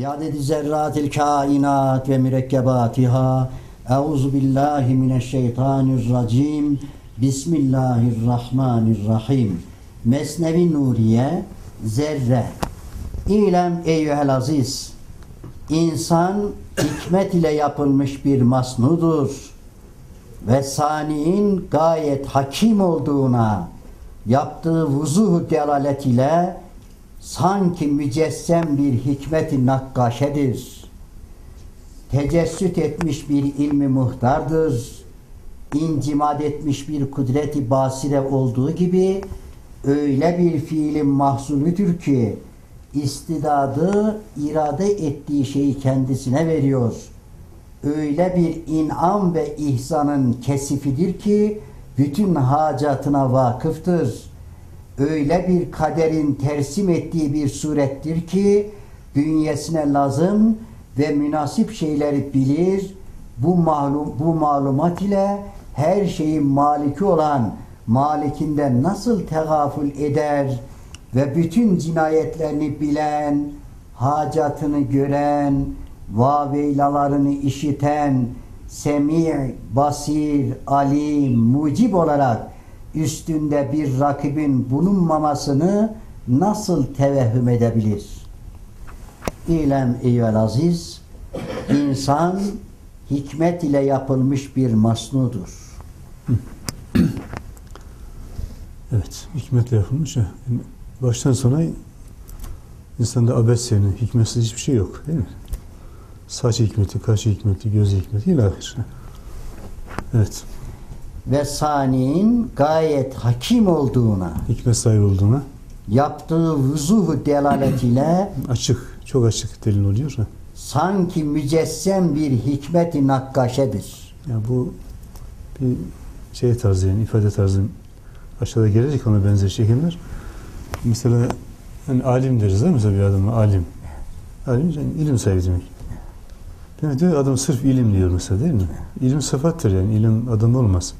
Biyadedi zerratil kainat ve mürekkebatiha. Euzu billahi mineşşeytanirracim. Bismillahirrahmanirrahim. Mesnevi Nuriye Zerre İlem eyyühel aziz İnsan hikmet ile yapılmış bir masnudur ve saniin gayet hakim olduğuna yaptığı vuzuhu delalet ile sanki mücessem bir hikmeti nakkaşedir. Tecessüt etmiş bir ilmi muhtardır. İncimat etmiş bir kudreti basire olduğu gibi öyle bir fiilin mahsulüdür ki istidadı irade ettiği şeyi kendisine veriyor. Öyle bir inam ve ihsanın kesifidir ki bütün hacatına vakıftır. Öyle bir kaderin tersim ettiği bir surettir ki bünyesine lazım ve münasip şeyleri bilir. Bu malum bu malumat ile her şeyin maliki olan malikinden nasıl tegafül eder ve bütün cinayetlerini bilen, hacatını gören, vaveylalarını işiten, semi, basir, alim, mucib olarak üstünde bir rakibin bulunmamasını nasıl tevehhüm edebilir? İlem eyyüel aziz, insan hikmet ile yapılmış bir masnudur. Evet, hikmetle yapılmış ya. Yani baştan sona insanda abes yani hikmetsiz hiçbir şey yok değil mi? Saç hikmeti, kaş hikmeti, göz hikmeti ilahir. Evet, Ve saniin gayet hakim olduğuna, hikmet sahibi olduğuna yaptığı vuzuhu delalet ile açık, çok açık delil oluyor. Sanki mücessem bir hikmeti nakkaşedir. Ya bu bir şey tarzı yani ifade tarzı aşağıda gelecek ona benzer şekiller. Mesela hani alim deriz değil mi mesela bir adama alim. Alim yani ilim sahibi demek. Yani diyor adam sırf ilim diyor mesela değil mi? İlim sıfattır yani ilim adam olmaz.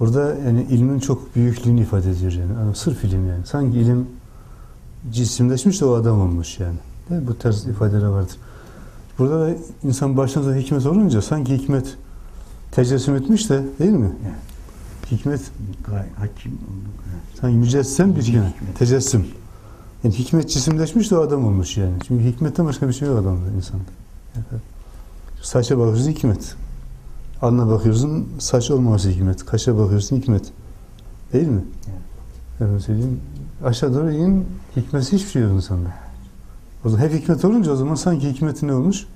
Orada yani ilmin çok büyüklüğünü ifade ediyor yani. Adam sırf ilim yani. Sanki ilim cisimleşmiş de o adam olmuş yani. Değil mi? Bu tarz ifadeler vardır. Burada da insan baştan sona hikmet olunca sanki hikmet tecessüm etmiş de değil mi? Evet. Hikmet hakim sanki mücessem bir yani, Hikmet. tecessüm. Yani hikmet cisimleşmiş de o adam olmuş yani. Çünkü hikmetten başka bir şey yok adamda insanda. Yani saça bakıyorsun hikmet. Alnına bakıyorsun saç olmaması hikmet. Kaşa bakıyorsun hikmet. Değil mi? Evet. Evet. söyleyeyim. Aşağı doğru in hikmetsiz hiçbir şey yok insanda. O zaman hep hikmet olunca o zaman sanki hikmeti ne olmuş?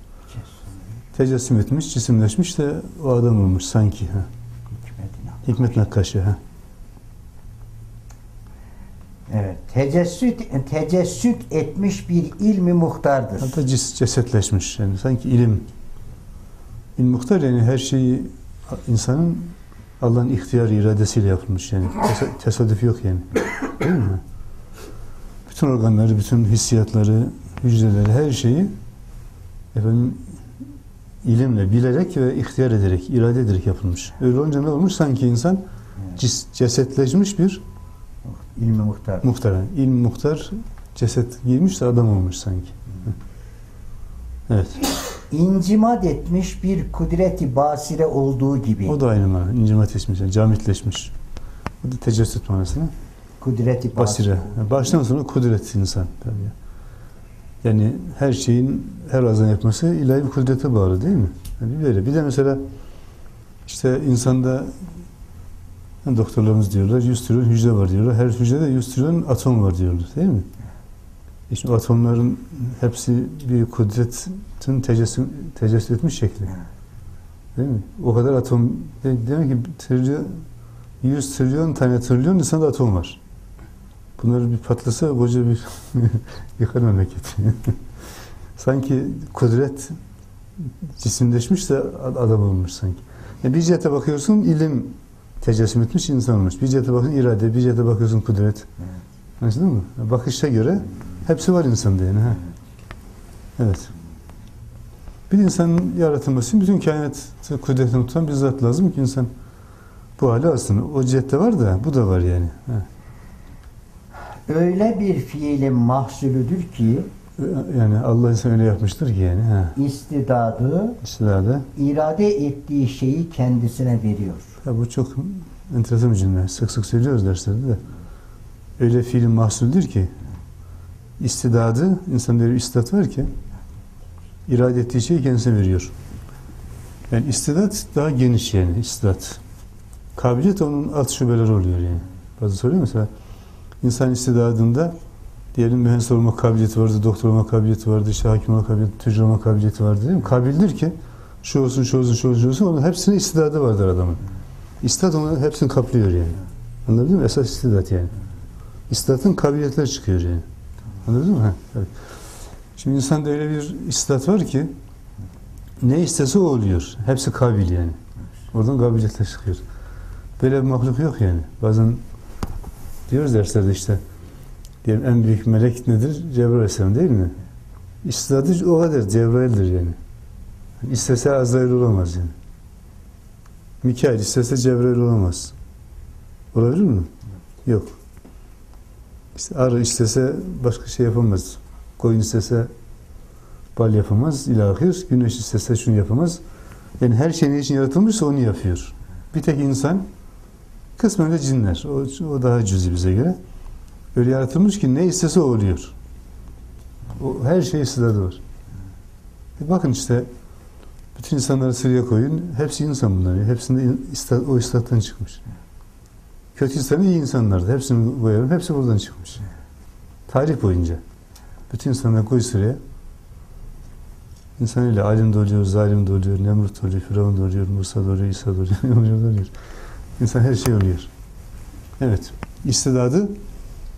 Tecessüm etmiş, cisimleşmiş de o adam olmuş sanki. Ha. Hikmeti Hikmet nakkaşı. Ha. Evet. Tecessüt, tecessüt etmiş bir ilmi muhtardır. Hatta cesetleşmiş. Yani sanki ilim. İlm muhtar yani her şeyi insanın Allah'ın ihtiyar iradesiyle yapılmış yani. Tes- tesadüf yok yani. Değil mi? Bütün organları, bütün hissiyatları, hücreleri, her şeyi efendim ilimle, bilerek ve ihtiyar ederek, irade ederek yapılmış. Öyle olunca ne olmuş? Sanki insan cis, cesetleşmiş bir İlmi muhtar. muhtar. Yani İlm muhtar ceset giymiş de adam olmuş sanki. Evet. İncimat etmiş bir kudreti basire olduğu gibi. O da aynı mana. İncimat etmiş, yani camitleşmiş. Bu da tecessüt manasına. kudreti Basire. Yani baştan sona kudret insan. Tabii. Yani her şeyin her azan yapması ilahi bir kudrete bağlı değil mi? Yani böyle. Bir de mesela işte insanda yani doktorlarımız diyorlar 100 trilyon hücre var diyorlar. Her hücrede 100 trilyon atom var diyorlar. Değil mi? E şimdi atomların hepsi bir kudretin tecessüm, tecessüm etmiş şekli. Değil mi? O kadar atom de- demek ki trilyon, 100 trilyon tane trilyon insanda atom var. Bunlar bir patlasa koca bir yıkar memleket. sanki kudret cisimleşmiş de adam olmuş sanki. Yani bir cihete bakıyorsun ilim tecessüm etmiş insan olmuş. Bir cihete bakıyorsun irade, bir cihete bakıyorsun kudret. Anladın mı? Bakışa göre hepsi var insanda yani. Ha. Evet. Bir insanın yaratılması için bütün kainat kudretini tutan bir zat lazım ki insan bu hali aslında. O cihette var da bu da var yani. Ha. Öyle bir fiilin mahsulüdür ki Yani Allah insan öyle yapmıştır ki yani. Ha. istidadı, İstidadı. irade ettiği şeyi kendisine veriyor. Ya bu çok enteresan bir cümle. Sık sık söylüyoruz derslerde de. Öyle fiilin mahsuldür ki istidadı, insanda bir istidat var ki irade ettiği şeyi kendisine veriyor. Yani istidat daha geniş yani istidat. Kabiliyet onun alt şubeleri oluyor yani. Bazı soruyor mesela insan istidadında diyelim mühendis olma kabiliyeti vardı, doktor olma kabiliyeti vardı, işte hakim olma kabiliyeti, tüccar olma kabiliyeti vardı değil mi? Kabildir ki şu olsun, şu olsun, şu olsun, şu olsun. Onun hepsine istidadı vardır adamın. İstidat onun hepsini kaplıyor yani. Anladın mı? Esas istidat yani. İstidatın kabiliyetler çıkıyor yani. Anladın mı? Evet. Şimdi insanda öyle bir istidat var ki ne istese o oluyor. Hepsi kabil yani. Oradan kabiliyetler çıkıyor. Böyle bir mahluk yok yani. Bazen diyoruz derslerde işte diyelim en büyük melek nedir? Cebrail Aleyhisselam değil mi? İstidadı o kadar Cebrail'dir yani. İstese Azrail olamaz yani. Mikail istese Cebrail olamaz. Olabilir mi? Yok. İşte arı istese başka şey yapamaz. Koyun istese bal yapamaz. İlahir. Güneş istese şunu yapamaz. Yani her şey ne için yaratılmışsa onu yapıyor. Bir tek insan kısmen de cinler. O, o daha cüzi bize göre. Öyle yaratılmış ki ne istese o oluyor. O, her şey istidadı var. E bakın işte bütün insanları sıraya koyun. Hepsi insan bunlar. Hepsinde ista- o istattan çıkmış. Kötü insan iyi insanlardı. Hepsini koyalım. Hepsi buradan çıkmış. Tarih boyunca. Bütün insanları koy sıraya. İnsan öyle alim de oluyor, zalim de oluyor, Nemrut oluyor, Firavun da oluyor, Musa da oluyor, İsa da oluyor, oluyor, oluyor. İnsan her şey oluyor. Evet. İstidadı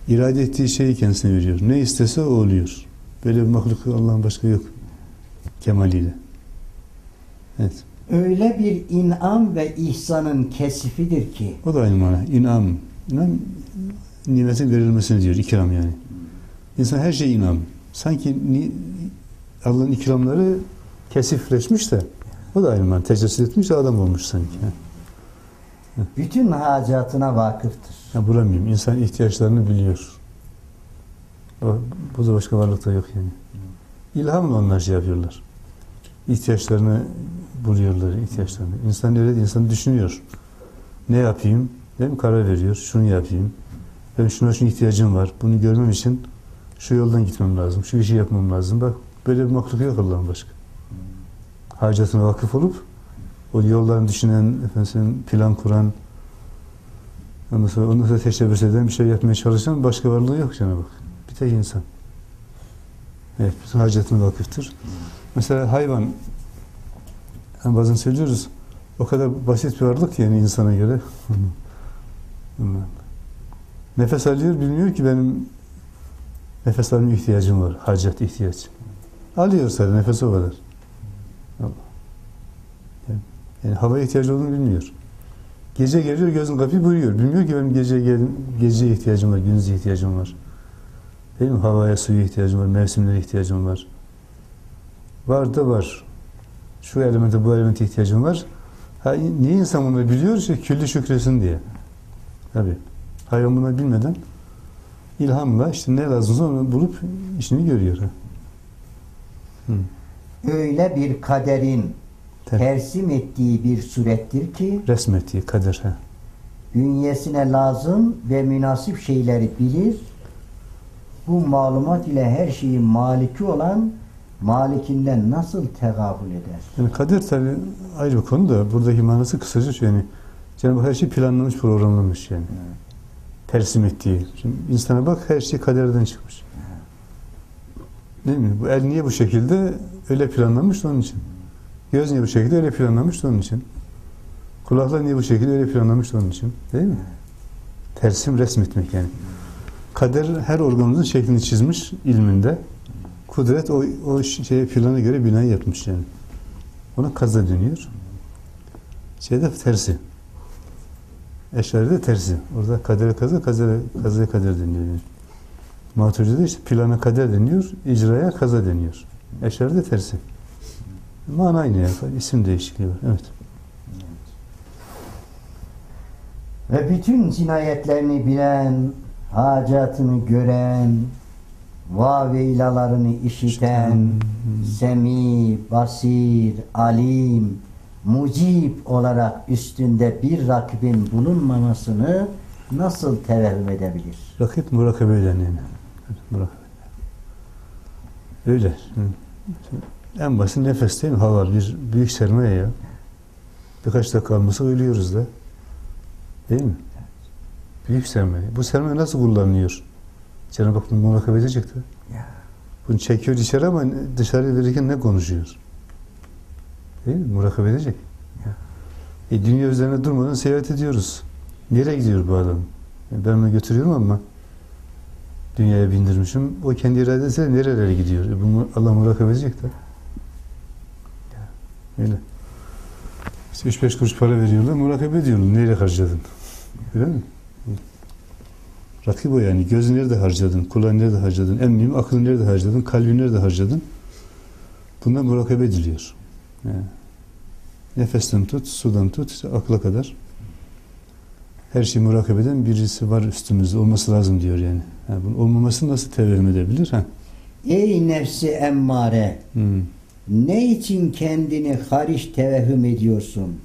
irade ettiği şeyi kendisine veriyor. Ne istese o oluyor. Böyle bir mahluk Allah'ın başka yok. Kemaliyle. Evet. Öyle bir inam ve ihsanın kesifidir ki O da aynı mana. İnam. İnam nimetin verilmesini diyor. ikram yani. İnsan her şey inam. Sanki Allah'ın ikramları kesifleşmiş de o da aynı mana. Tecessüs etmiş de adam olmuş sanki. Bütün hacatına vakıftır. Ya bulamıyorum. İnsan ihtiyaçlarını biliyor. O, bu da başka varlıkta yok yani. İlhamla onlar şey yapıyorlar. İhtiyaçlarını buluyorlar, ihtiyaçlarını. İnsan öyle insan düşünüyor. Ne yapayım? Değil mi? Karar veriyor. Şunu yapayım. Benim şuna şuna ihtiyacım var. Bunu görmem için şu yoldan gitmem lazım. Şu işi yapmam lazım. Bak böyle bir mahluk yok Allah'ın başka. Hacatına vakıf olup o yollarını düşünen, efendim, plan kuran, ondan sonra, ondan sonra teşebbüs eden bir şey yapmaya çalışan başka varlığı yok Cenab-ı Hak. Bir tek insan. Evet, bütün hacetine vakıftır. Mesela hayvan, yani bazen söylüyoruz, o kadar basit bir varlık ki yani insana göre. Nefes alıyor, bilmiyor ki benim nefes alma ihtiyacım var, hacet ihtiyaç. Alıyor sadece, nefes o kadar. Yani, havaya ihtiyacı olduğunu bilmiyor. Gece geliyor, gözün kapıyı buyuruyor. Bilmiyor ki benim gece geldim, geceye ihtiyacım var, gündüze ihtiyacım var. Değil mi? Havaya, suya ihtiyacım var, mevsimlere ihtiyacım var. Var da var. Şu elemente, bu elemente ihtiyacım var. Ha, niye insan bunu biliyor? İşte külli şükresin diye. Tabii. Hayvan bunu bilmeden ilhamla işte ne lazımsa onu bulup işini görüyor. Ha. Hı. Öyle bir kaderin Tabii. tersim ettiği bir surettir ki Resmettiği kader. Ha. bünyesine lazım ve münasip şeyleri bilir. Bu malumat ile her şeyin maliki olan malikinden nasıl tegabül eder? Yani kader tabi ayrı bir konu da buradaki manası kısaca yani Cenab-ı her şey planlamış, programlamış yani. Tersim ettiği. Şimdi insana bak her şey kaderden çıkmış. Değil mi? Bu el niye bu şekilde? Öyle planlanmış onun için. Göz niye bu şekilde? Öyle planlanmış onun için. Kulaklar niye bu şekilde? Öyle planlanmış onun için. Değil mi? Tersim resmetmek yani. Kader her organımızın şeklini çizmiş ilminde. Kudret o, o şeye plana göre bina yapmış yani. Ona kaza dönüyor. Şeyde tersi. Eşaride tersi. Orada kadere kaza, kazaya, kazaya kader deniyor. Yani. Maturidi'de işte plana kader deniyor, icraya kaza deniyor. Eşaride tersi. Mana aynı ya. isim değişikliği var. Evet. Ve bütün cinayetlerini bilen, hacatını gören, va ve ilalarını işiten, semi, basir, alim, mucib olarak üstünde bir rakibin bulunmamasını nasıl tevehüm edebilir? Rakip murakabeyle yani. Murakabe. Öyle. Hı. En basit nefes değil mi? Hava bir büyük sermaye ya. Birkaç dakika almasa ölüyoruz da. Değil mi? Büyük sermaye. Bu sermaye nasıl kullanılıyor? Cenab-ı Hak bunu murakabe edecekti. Ya. Bunu çekiyor içeri ama dışarı verirken ne konuşuyor? Değil mi? Murakabe edecek. E, dünya üzerine durmadan seyahat ediyoruz. Nereye gidiyor bu adam? E, ben onu götürüyorum ama dünyaya bindirmişim. O kendi iradesiyle nerelere gidiyor? E, bunu Allah murakabe edecek de. Öyle. İşte 3-5 kuruş para veriyorlar, murakabe ediyorlar. Nereye harcadın? Öyle mi? Rakip o yani. Gözü nerede harcadın? Kulağını nerede harcadın? En mühim aklını nerede harcadın? Kalbini nerede harcadın? Bunlar murakabe ediliyor. Yani nefesten tut, sudan tut, işte akla kadar. Her şeyi murakabe eden birisi var üstümüzde. Olması lazım diyor yani. yani bunun olmaması nasıl tevehüm edebilir? Ha? Ey nefsi emmare, Hmm. ne için kendini hariç tevehüm ediyorsun?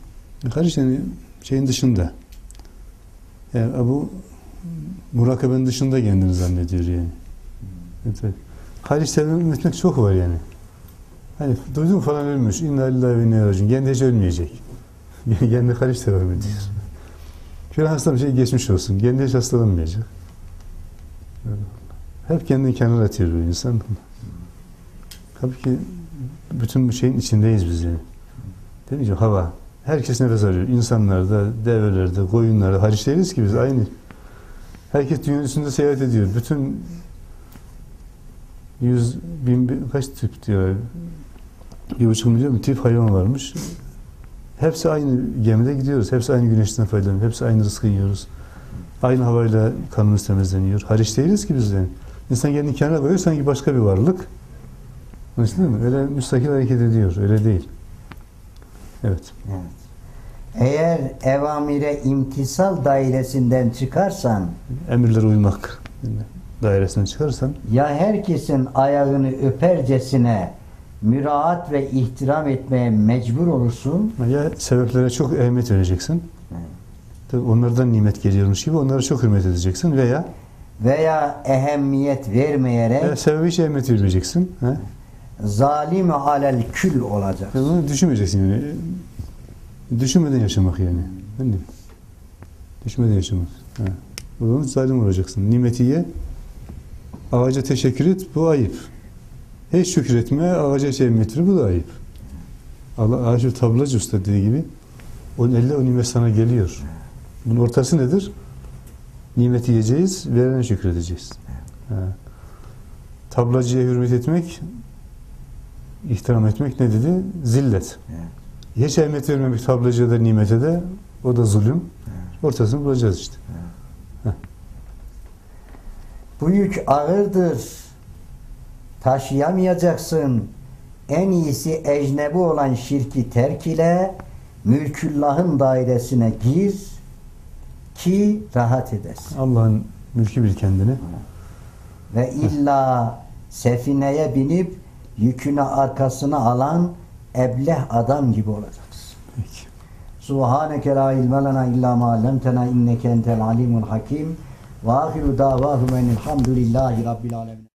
Hariç yani şeyin dışında. Yani bu murakabenin dışında kendini zannediyor yani. Evet, evet. Hariç tevehüm etmek çok var yani. Hani duydum falan ölmüş. İnna lillahi ve inna ileyhi raciun. Kendi hiç ölmeyecek. Kendi hariç tevehüm ediyor. Şöyle hasta bir şey geçmiş olsun. Kendi hiç hastalanmayacak. Hep kendini kenara atıyor bu insan. Halbuki bütün bu şeyin içindeyiz biz yani. Değil mi? Hava. Herkes nefes alıyor. İnsanlarda, develerde, koyunlarda. Hariç değiliz ki biz aynı. Herkes dünyanın üstünde seyahat ediyor. Bütün yüz bin, bin kaç tip diyor. Bir buçuk milyon tip hayvan varmış. Hepsi aynı gemide gidiyoruz. Hepsi aynı güneşten faydalanıyor. Hepsi aynı rızkı yiyoruz. Aynı havayla kanımız temizleniyor. Hariç değiliz ki biz yani. İnsan kendini kenara koyuyor sanki başka bir varlık. Anlaşıldı mı? Öyle müstakil hareket ediyor. Öyle değil. Evet. Evet. Eğer evamire imtisal dairesinden çıkarsan Emirlere uymak dairesinden çıkarsan ya herkesin ayağını öpercesine müraat ve ihtiram etmeye mecbur olursun ya sebeplere çok ehemmiyet vereceksin. Evet. Tabii onlardan nimet geliyormuş gibi onlara çok hürmet edeceksin veya, veya ehemmiyet vermeyerek veya sebebi hiç ehemmiyet vermeyeceksin. He? zalim alel kül olacaksın. Yani bunu düşünmeyeceksin yani. Düşünmeden yaşamak yani. Değil mi? Düşünmeden yaşamak. He. O zaman zalim olacaksın. Nimeti ye, ağaca teşekkür et, bu ayıp. Hiç şükür etme, ağaca şey ettir, bu da ayıp. Allah ağacı tablacı usta dediği gibi, onun elle o nimet sana geliyor. Bunun ortası nedir? Nimeti yiyeceğiz, verene şükredeceğiz. He. Tablacıya hürmet etmek, ihtiram etmek ne dedi? Zillet. Hiç ehemmiyet vermemek tablacıya da nimete de o da zulüm. Ortasını bulacağız işte. Bu yük ağırdır. Taşıyamayacaksın. En iyisi ecnebi olan şirki terk ile mülküllahın dairesine gir ki rahat edersin. Allah'ın mülkü bil kendini. Ve illa sefineye binip yükünü arkasına alan ebleh adam gibi olacaksın. Peki. Subhaneke la ilme lena illa ma allamtena inneke entel alimul hakim. Ve ahiru davahum enilhamdülillahi rabbil alemin.